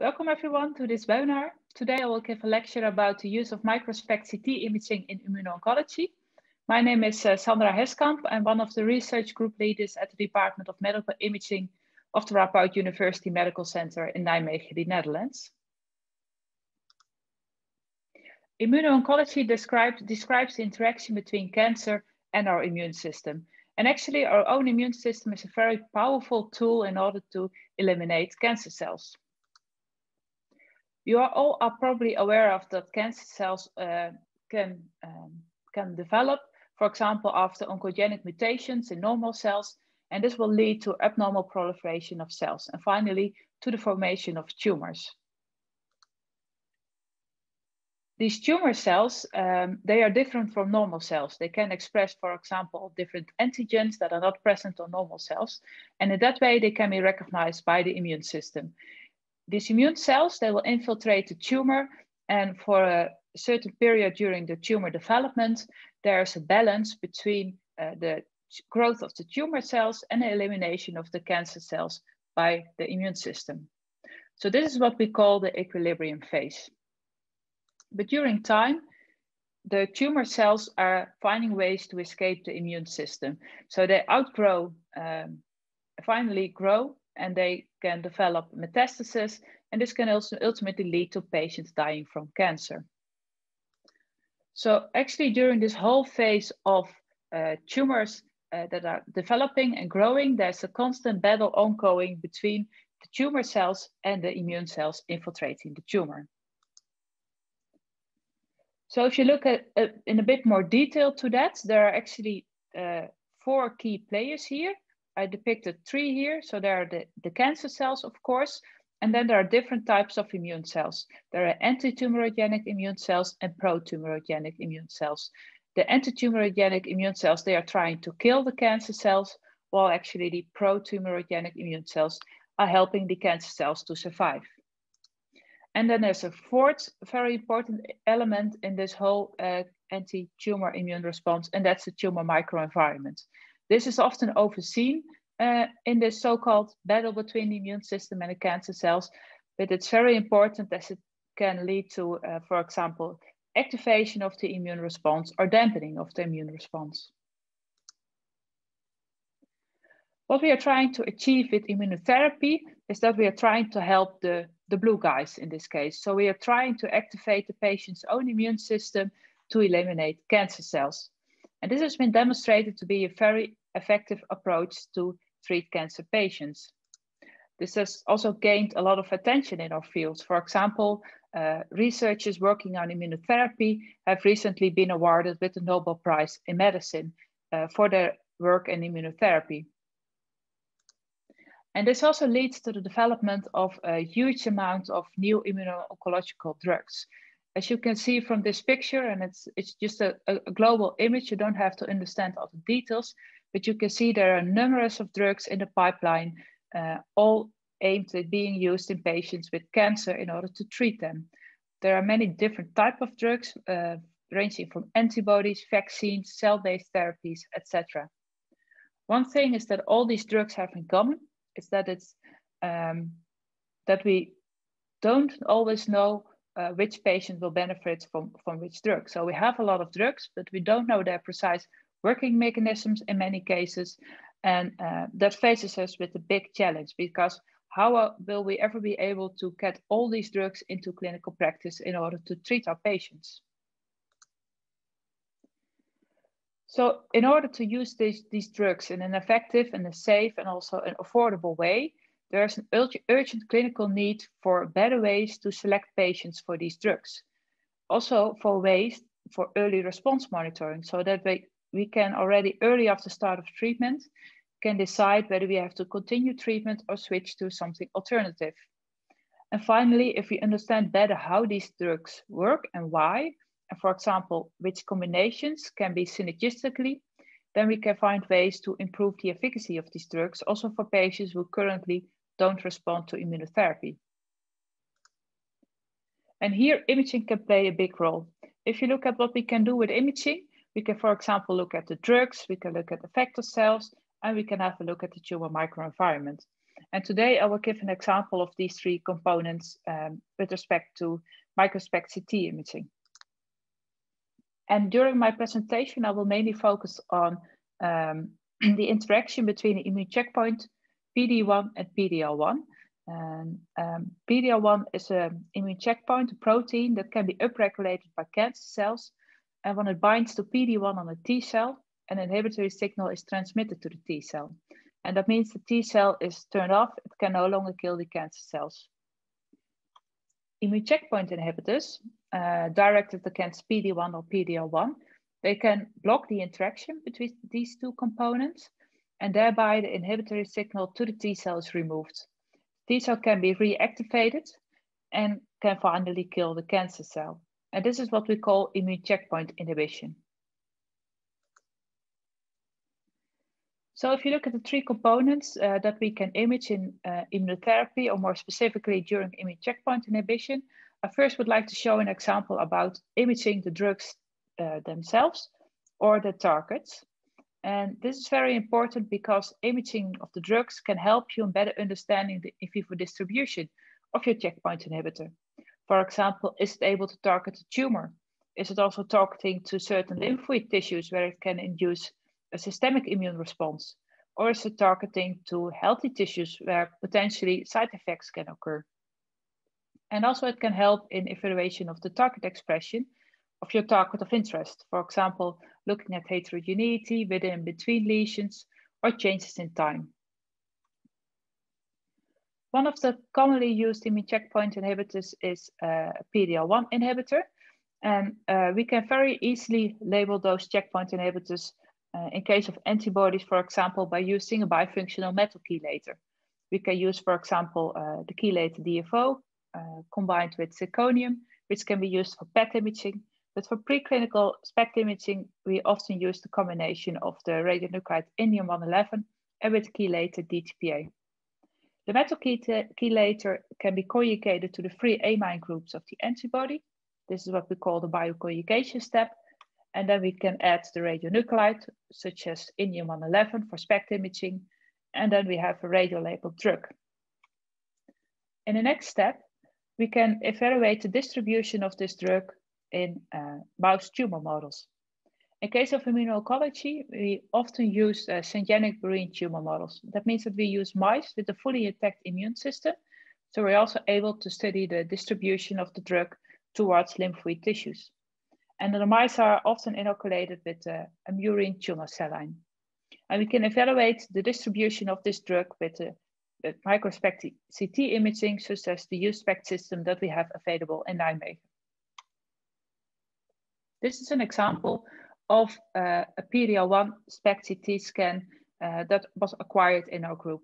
Welcome everyone to this webinar. Today I will give a lecture about the use of microspect CT imaging in immuno-oncology. My name is uh, Sandra Heskamp. I'm one of the research group leaders at the Department of Medical Imaging of the Radboud University Medical Center in Nijmegen, the Netherlands. Immuno-oncology describes, describes the interaction between cancer and our immune system. And actually our own immune system is a very powerful tool in order to eliminate cancer cells. You are all are probably aware of that cancer cells uh, can, um, can develop, for example, after oncogenic mutations in normal cells, and this will lead to abnormal proliferation of cells, and finally, to the formation of tumors. These tumor cells, um, they are different from normal cells. They can express, for example, different antigens that are not present on normal cells. And in that way, they can be recognized by the immune system. These immune cells, they will infiltrate the tumor and for a certain period during the tumor development, there's a balance between uh, the growth of the tumor cells and the elimination of the cancer cells by the immune system. So this is what we call the equilibrium phase. But during time, the tumor cells are finding ways to escape the immune system. So they outgrow, um, finally grow and they can develop metastasis, and this can also ultimately lead to patients dying from cancer. So actually during this whole phase of uh, tumors uh, that are developing and growing, there's a constant battle ongoing between the tumor cells and the immune cells infiltrating the tumor. So if you look at uh, in a bit more detail to that, there are actually uh, four key players here. I depicted three here. So there are the, the cancer cells, of course, and then there are different types of immune cells. There are anti-tumorigenic immune cells and pro-tumorigenic immune cells. The anti-tumorigenic immune cells, they are trying to kill the cancer cells, while actually the pro-tumorigenic immune cells are helping the cancer cells to survive. And then there's a fourth very important element in this whole uh, anti-tumor immune response, and that's the tumor microenvironment. This is often overseen uh, in this so-called battle between the immune system and the cancer cells, but it's very important as it can lead to, uh, for example, activation of the immune response or dampening of the immune response. What we are trying to achieve with immunotherapy is that we are trying to help the, the blue guys in this case. So we are trying to activate the patient's own immune system to eliminate cancer cells. And this has been demonstrated to be a very effective approach to treat cancer patients. This has also gained a lot of attention in our field. For example, uh, researchers working on immunotherapy have recently been awarded with the Nobel Prize in Medicine uh, for their work in immunotherapy. And this also leads to the development of a huge amount of new immuno-oncological drugs. As you can see from this picture, and it's, it's just a, a global image, you don't have to understand all the details, but you can see there are numerous of drugs in the pipeline, uh, all aimed at being used in patients with cancer in order to treat them. There are many different type of drugs, uh, ranging from antibodies, vaccines, cell-based therapies, etc. One thing is that all these drugs have in common is that it's um, that we don't always know uh, which patient will benefit from, from which drug. So we have a lot of drugs, but we don't know their precise working mechanisms in many cases. And uh, that faces us with a big challenge because how uh, will we ever be able to get all these drugs into clinical practice in order to treat our patients? So in order to use these, these drugs in an effective and a safe and also an affordable way, there's an urgent clinical need for better ways to select patients for these drugs. Also for ways for early response monitoring so that we, we can already early after start of treatment can decide whether we have to continue treatment or switch to something alternative. And finally, if we understand better how these drugs work and why, and for example, which combinations can be synergistically, then we can find ways to improve the efficacy of these drugs also for patients who currently don't respond to immunotherapy. And here imaging can play a big role. If you look at what we can do with imaging, we can, for example, look at the drugs, we can look at effector cells, and we can have a look at the tumor microenvironment. And today I will give an example of these three components um, with respect to microspect CT imaging. And during my presentation, I will mainly focus on um, the interaction between the immune checkpoint, PD-1 and PD-L1. And um, PD-L1 is an immune checkpoint, a protein that can be upregulated by cancer cells. And when it binds to PD-1 on a T cell, an inhibitory signal is transmitted to the T cell. And that means the T cell is turned off, it can no longer kill the cancer cells. Immune checkpoint inhibitors uh, directed against PD-1 or PD-L1, they can block the interaction between these two components and thereby the inhibitory signal to the T cell is removed. T cell can be reactivated and can finally kill the cancer cell. And this is what we call immune checkpoint inhibition. So if you look at the three components uh, that we can image in uh, immunotherapy, or more specifically during immune checkpoint inhibition, I first would like to show an example about imaging the drugs uh, themselves or the targets. And this is very important because imaging of the drugs can help you in better understanding the in vivo distribution of your checkpoint inhibitor. For example, is it able to target the tumor? Is it also targeting to certain lymphoid tissues where it can induce a systemic immune response, or is it targeting to healthy tissues where potentially side effects can occur? And also it can help in evaluation of the target expression of your target of interest. For example, looking at heterogeneity within between lesions or changes in time. One of the commonly used immune checkpoint inhibitors is a PD-L1 inhibitor. And uh, we can very easily label those checkpoint inhibitors uh, in case of antibodies, for example, by using a bifunctional metal chelator. We can use, for example, uh, the chelator DFO uh, combined with zirconium, which can be used for PET imaging. But for preclinical SPECT imaging, we often use the combination of the radionuclide indium-111 and with chelator DTPA. The metal chelator can be conjugated to the free amine groups of the antibody. This is what we call the bioconjugation step. And then we can add the radionuclide, such as indium-111 for SPECT imaging. And then we have a radio-labeled drug. In the next step, we can evaluate the distribution of this drug in uh, mouse tumor models. In case of immuno-oncology, we often use uh, syngeneic murine tumor models. That means that we use mice with a fully intact immune system. So we're also able to study the distribution of the drug towards lymphoid tissues. And the mice are often inoculated with uh, a murine tumor cell line. And we can evaluate the distribution of this drug with, uh, microspect CT imaging, such as the USPECT system that we have available in Nijmegen. This is an example of uh, a PD-L1 SPECT CT scan uh, that was acquired in our group.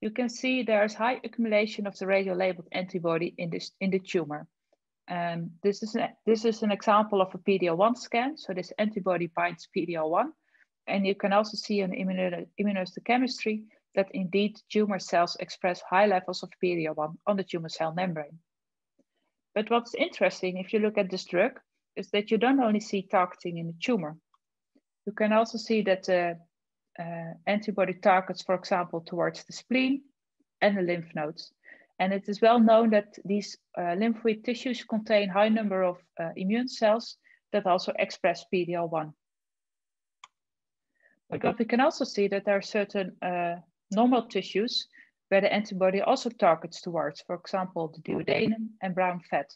You can see there's high accumulation of the radio-labeled antibody in, this, in the tumor. Um, this, is a, this is an example of a PD-L1 scan. So this antibody binds PD-L1. And you can also see in immunohistochemistry that indeed tumor cells express high levels of PD-L1 on the tumor cell membrane. But what's interesting, if you look at this drug, is that you don't only see targeting in the tumor. You can also see that the uh, antibody targets, for example, towards the spleen and the lymph nodes. And it is well known that these uh, lymphoid tissues contain high number of uh, immune cells that also express PD-L1. But we can also see that there are certain uh, normal tissues where the antibody also targets towards, for example, the duodenum and brown fat.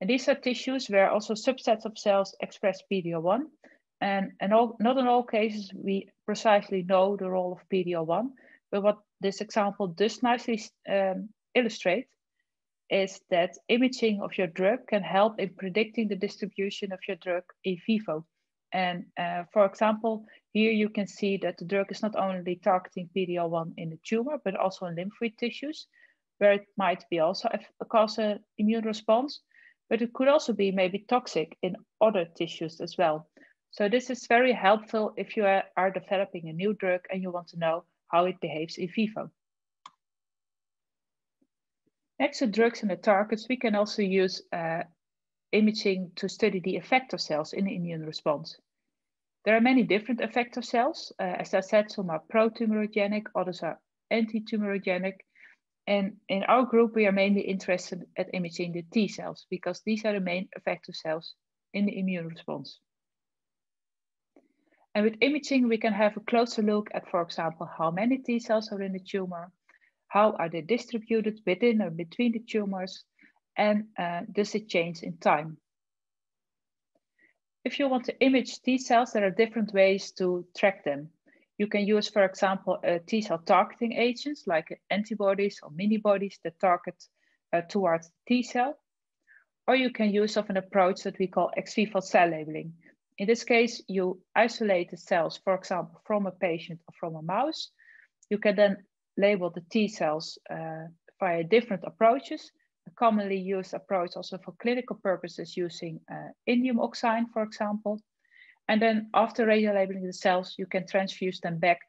And these are tissues where also subsets of cells express PD-L1. And, and all, not in all cases we precisely know the role of PD-L1, but what this example does nicely um, illustrate is that imaging of your drug can help in predicting the distribution of your drug in vivo. And uh, for example, here you can see that the drug is not only targeting PD-L1 in the tumor, but also in lymphoid tissues, where it might be also cause an immune response, but it could also be maybe toxic in other tissues as well. So this is very helpful if you are, developing a new drug and you want to know how it behaves in vivo. Next to drugs and the targets, we can also use uh, imaging to study the effector cells in the immune response. There are many different effector cells. Uh, as I said, some are pro-tumorigenic, others are anti-tumorigenic. And in our group, we are mainly interested at imaging the T cells because these are the main effector cells in the immune response. And with imaging, we can have a closer look at, for example, how many T cells are in the tumor, how are they distributed within or between the tumors, and uh, does it change in time? If you want to image T cells, there are different ways to track them. You can use, for example, uh, T cell targeting agents like antibodies or minibodies that target uh, towards T cell. Or you can use of an approach that we call ex vivo cell labeling. In this case, you isolate the cells, for example, from a patient or from a mouse. You can then label the T cells uh, via different approaches a commonly used approach also for clinical purposes using uh, indium oxide, for example. And then after radiolabeling the cells, you can transfuse them back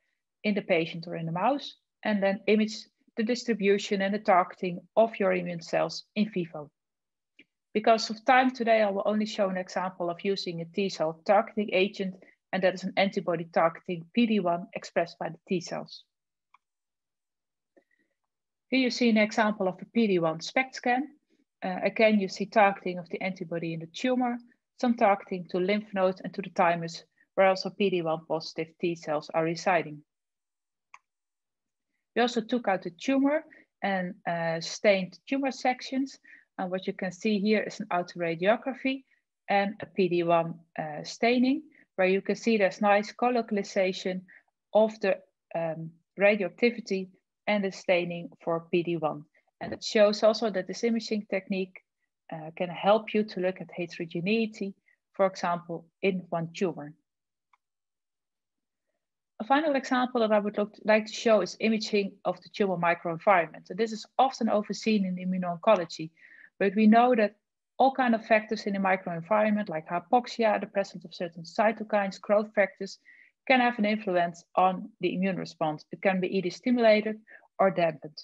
in the patient or in the mouse, and then image the distribution and the targeting of your immune cells in vivo. Because of time today, I will only show an example of using a T cell targeting agent, and that is an antibody targeting PD-1 expressed by the T cells. Here you see an example of a PD-1 SPECT scan. Uh, again, you see targeting of the antibody in the tumor, some targeting to lymph nodes and to the thymus, where also PD-1 positive T cells are residing. We also took out the tumor and uh, stained tumor sections. And what you can see here is an autoradiography and a PD-1 uh, staining, where you can see there's nice colocalization of the um, radioactivity and the staining for PD-1. And it shows also that this imaging technique uh, can help you to look at heterogeneity, for example, in one tumor. A final example that I would look, like to show is imaging of the tumor microenvironment. And this is often overseen in immuno-oncology, but we know that all kind of factors in the microenvironment, like hypoxia, the presence of certain cytokines, growth factors, can have an influence on the immune response. It can be either stimulated or dampened.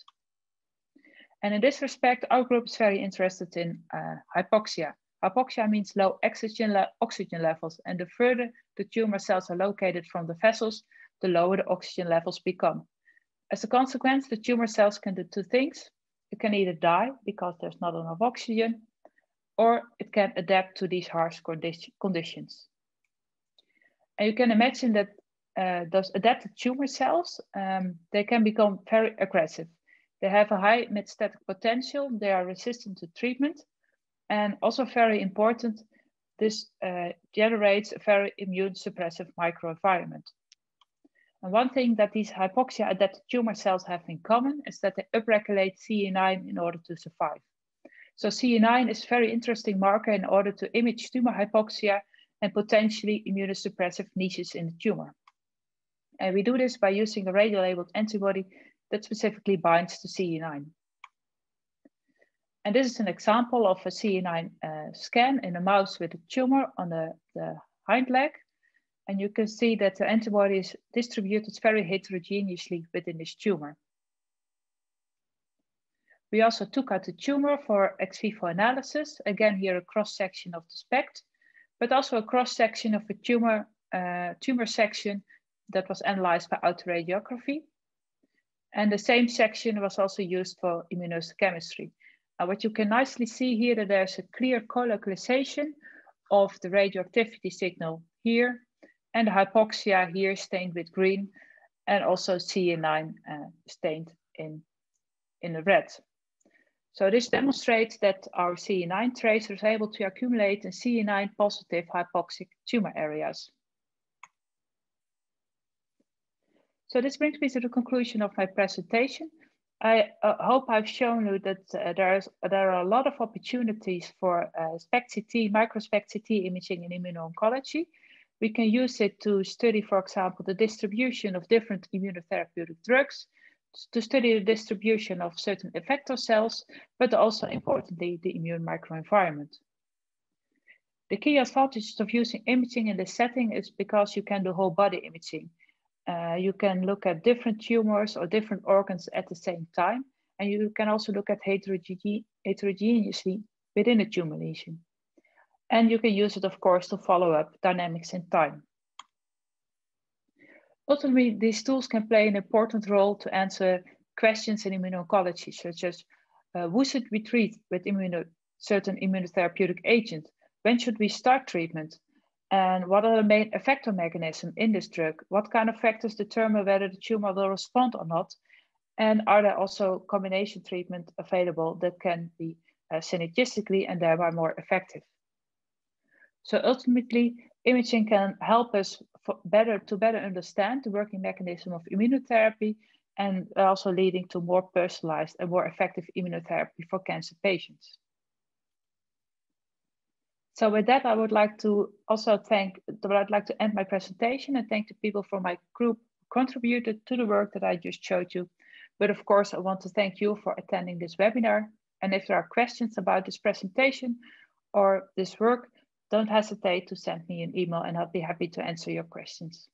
And in this respect, our group is very interested in uh, hypoxia. Hypoxia means low oxygen, le oxygen levels, and the further the tumor cells are located from the vessels, the lower the oxygen levels become. As a consequence, the tumor cells can do two things. It can either die because there's not enough oxygen, or it can adapt to these harsh condi conditions. And you can imagine that uh, those adapted tumor cells, um, they can become very aggressive. They have a high metastatic potential. They are resistant to treatment. And also very important, this uh, generates a very immune suppressive microenvironment. And one thing that these hypoxia adapted tumor cells have in common is that they upregulate CA9 in order to survive. So CA9 is a very interesting marker in order to image tumor hypoxia and potentially immunosuppressive niches in the tumor. And we do this by using a radio-labeled antibody that specifically binds to CA9. And this is an example of a CA9 uh, scan in a mouse with a tumor on the, the hind leg. And you can see that the antibody is distributed very heterogeneously within this tumor. We also took out the tumor for ex vivo analysis. Again, here a cross section of the SPECT but also a cross section of a tumor, uh, tumor section that was analyzed by autoradiography. And the same section was also used for immunohistochemistry. Uh, what you can nicely see here that there's a clear colocalization of the radioactivity signal here and the hypoxia here stained with green and also CA9 uh, stained in, in the red. So this demonstrates that our CA9 tracer is able to accumulate in CA9 positive hypoxic tumor areas. So this brings me to the conclusion of my presentation. I uh, hope I've shown you that uh, there's, there are a lot of opportunities for uh, SPECT-CT, microSPECT-CT imaging in immuno-oncology. We can use it to study, for example, the distribution of different immunotherapeutic drugs, to study the distribution of certain effector cells, but also importantly, the immune microenvironment. The key advantages of using imaging in this setting is because you can do whole body imaging. Uh, you can look at different tumors or different organs at the same time, and you can also look at heterogene heterogeneously within a tumor lesion. And you can use it, of course, to follow up dynamics in time. Ultimately, these tools can play an important role to answer questions in immuno-oncology, such as uh, who should we treat with immuno certain immunotherapeutic agent? When should we start treatment? And what are the main effector mechanisms in this drug? What kind of factors determine whether the tumor will respond or not? And are there also combination treatment available that can be uh, synergistically and thereby more effective? So ultimately, imaging can help us better to better understand the working mechanism of immunotherapy and also leading to more personalized and more effective immunotherapy for cancer patients. So with that, I would like to also thank, I'd like to end my presentation and thank the people from my group contributed to the work that I just showed you. But of course, I want to thank you for attending this webinar. And if there are questions about this presentation or this work, don't hesitate to send me an email and I'll be happy to answer your questions.